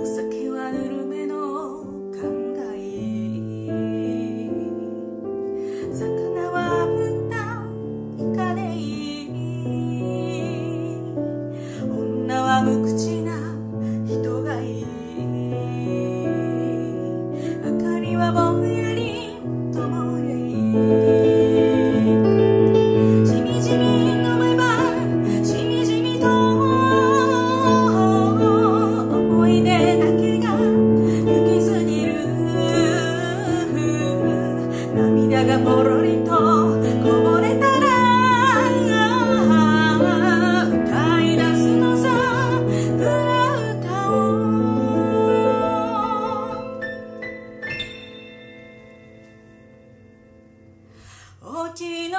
お酒はぬる Porque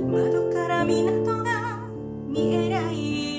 窓から港が見えない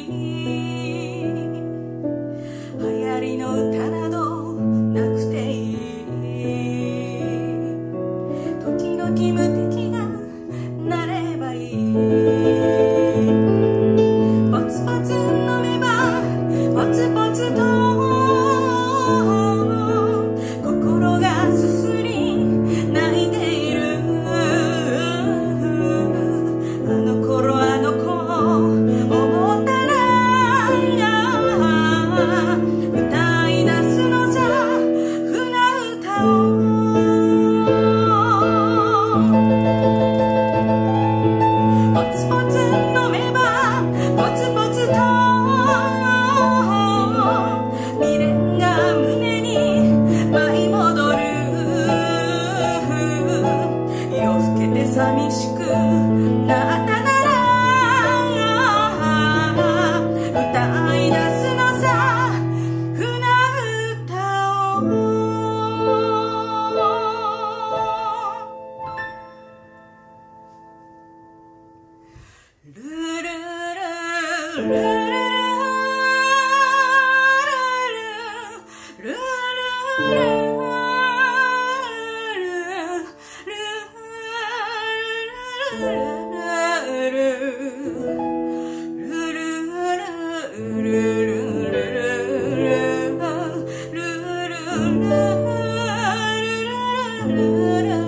da da